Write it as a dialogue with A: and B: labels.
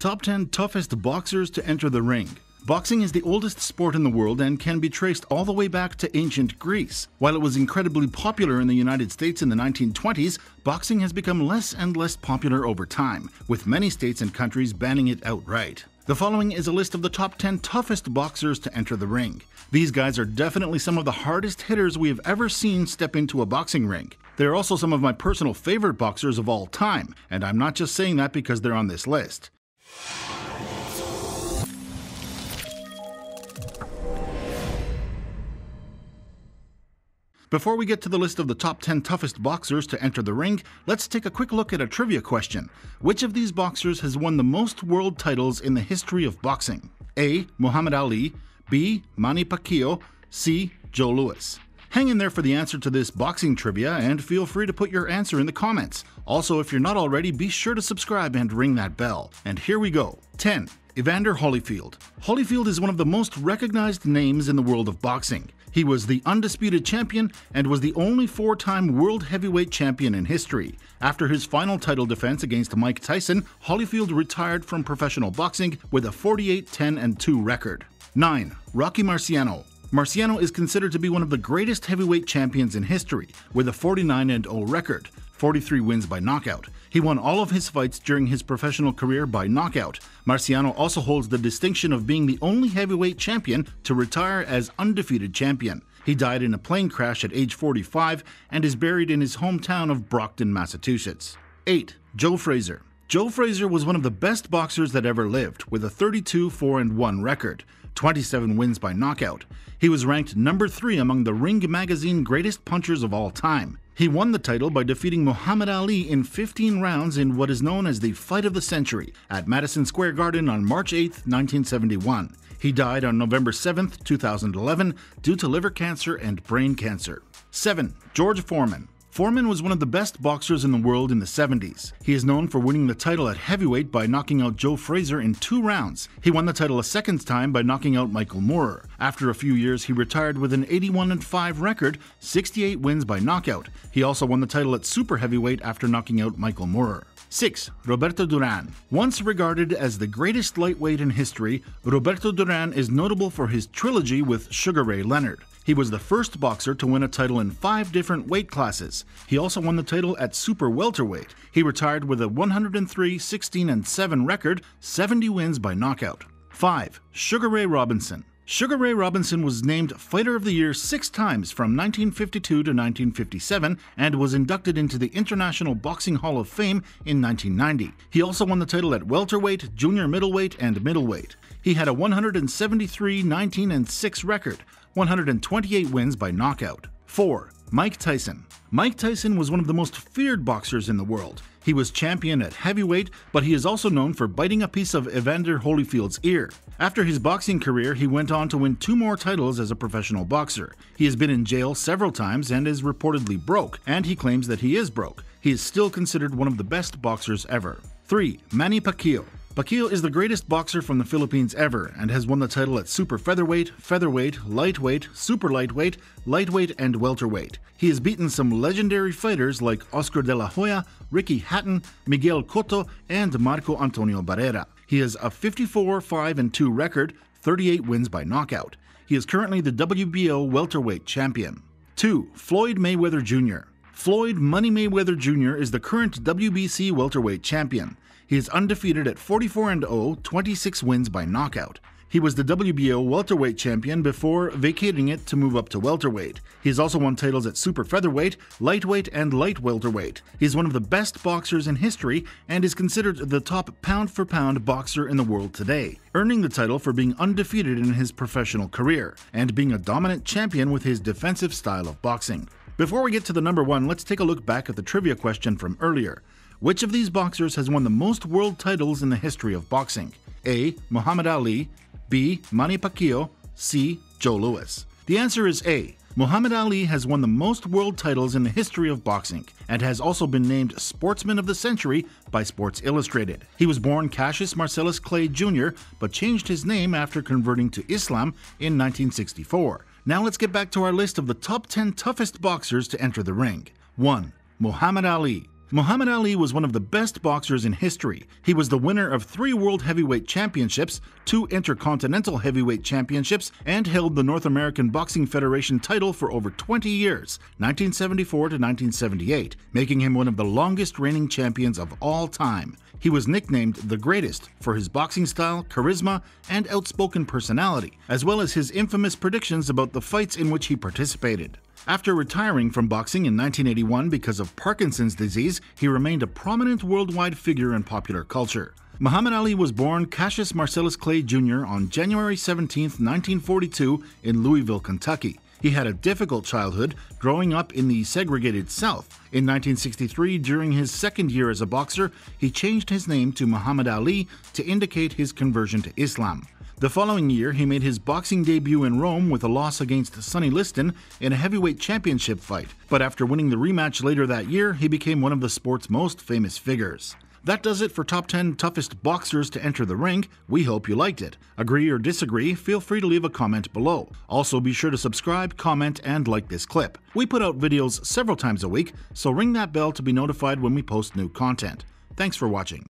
A: Top 10 toughest boxers to enter the ring. Boxing is the oldest sport in the world and can be traced all the way back to ancient Greece. While it was incredibly popular in the United States in the 1920s, boxing has become less and less popular over time, with many states and countries banning it outright. The following is a list of the top 10 toughest boxers to enter the ring. These guys are definitely some of the hardest hitters we have ever seen step into a boxing ring. They are also some of my personal favorite boxers of all time, and I'm not just saying that because they're on this list. Before we get to the list of the top 10 toughest boxers to enter the ring, let's take a quick look at a trivia question. Which of these boxers has won the most world titles in the history of boxing? A. Muhammad Ali, B. Manny Pacquiao, C. Joe Louis. Hang in there for the answer to this boxing trivia and feel free to put your answer in the comments. Also, if you're not already, be sure to subscribe and ring that bell. And here we go. 10. Evander Holyfield. Holyfield is one of the most recognized names in the world of boxing. He was the undisputed champion and was the only four time world heavyweight champion in history. After his final title defense against Mike Tyson, Holyfield retired from professional boxing with a 48 10 2 record. 9. Rocky Marciano. Marciano is considered to be one of the greatest heavyweight champions in history, with a 49 0 record, 43 wins by knockout. He won all of his fights during his professional career by knockout. Marciano also holds the distinction of being the only heavyweight champion to retire as undefeated champion. He died in a plane crash at age 45 and is buried in his hometown of Brockton, Massachusetts. 8. Joe Frazier. Joe Frazier was one of the best boxers that ever lived, with a 32 4 1 record. 27 wins by knockout. He was ranked number 3 among the Ring magazine greatest punchers of all time. He won the title by defeating Muhammad Ali in 15 rounds in what is known as the Fight of the Century at Madison Square Garden on March 8, 1971. He died on November 7, 2011, due to liver cancer and brain cancer. 7. George Foreman. Foreman was one of the best boxers in the world in the 70s. He is known for winning the title at heavyweight by knocking out Joe Frazier in two rounds. He won the title a second time by knocking out Michael Moorer. After a few years, he retired with an 81 5 record, 68 wins by knockout. He also won the title at super heavyweight after knocking out Michael Moorer. 6. Roberto Duran. Once regarded as the greatest lightweight in history, Roberto Duran is notable for his trilogy with Sugar Ray Leonard. He was the first boxer to win a title in five different weight classes. He also won the title at super welterweight. He retired with a 103, 16, and 7 record, 70 wins by knockout. 5. Sugar Ray Robinson. Sugar Ray Robinson was named Fighter of the Year six times from 1952 to 1957 and was inducted into the International Boxing Hall of Fame in 1990. He also won the title at welterweight, junior middleweight, and middleweight. He had a 173, 19, and 6 record, 128 wins by knockout. 4. Mike Tyson. Mike Tyson was one of the most feared boxers in the world. He was champion at heavyweight, but he is also known for biting a piece of Evander Holyfield's ear. After his boxing career, he went on to win two more titles as a professional boxer. He has been in jail several times and is reportedly broke, and he claims that he is broke. He is still considered one of the best boxers ever. 3. Manny Pacquiao. Pacquiao is the greatest boxer from the Philippines ever and has won the title at super featherweight, featherweight, lightweight, super lightweight, lightweight, and welterweight. He has beaten some legendary fighters like Oscar de la Hoya, Ricky Hatton, Miguel Cotto, and Marco Antonio Barrera. He has a 54 5 2 record, 38 wins by knockout. He is currently the WBO welterweight champion. 2. Floyd Mayweather Jr. Floyd Money Mayweather Jr. is the current WBC welterweight champion. He is undefeated at 44 0, 26 wins by knockout. He was the WBO welterweight champion before vacating it to move up to welterweight. He has also won titles at super featherweight, lightweight, and light welterweight. He is one of the best boxers in history and is considered the top pound for pound boxer in the world today, earning the title for being undefeated in his professional career and being a dominant champion with his defensive style of boxing. Before we get to the number one, let's take a look back at the trivia question from earlier. Which of these boxers has won the most world titles in the history of boxing? A. Muhammad Ali, B. Manny Pacquiao, C. Joe Louis. The answer is A. Muhammad Ali has won the most world titles in the history of boxing and has also been named Sportsman of the Century by Sports Illustrated. He was born Cassius Marcellus Clay Jr., but changed his name after converting to Islam in 1964. Now let's get back to our list of the top 10 toughest boxers to enter the ring. 1. Muhammad Ali. Muhammad Ali was one of the best boxers in history. He was the winner of three World Heavyweight Championships, two Intercontinental Heavyweight Championships, and held the North American Boxing Federation title for over 20 years, 1974 to 1978, making him one of the longest reigning champions of all time. He was nicknamed the greatest for his boxing style, charisma, and outspoken personality, as well as his infamous predictions about the fights in which he participated. After retiring from boxing in 1981 because of Parkinson's disease, he remained a prominent worldwide figure in popular culture. Muhammad Ali was born Cassius Marcellus Clay Jr. on January 17, 1942, in Louisville, Kentucky. He had a difficult childhood, growing up in the segregated South. In 1963, during his second year as a boxer, he changed his name to Muhammad Ali to indicate his conversion to Islam. The following year, he made his boxing debut in Rome with a loss against Sonny Liston in a heavyweight championship fight. But after winning the rematch later that year, he became one of the sport's most famous figures. That does it for top 10 toughest boxers to enter the ring. We hope you liked it. Agree or disagree, feel free to leave a comment below. Also, be sure to subscribe, comment, and like this clip. We put out videos several times a week, so ring that bell to be notified when we post new content. Thanks for watching.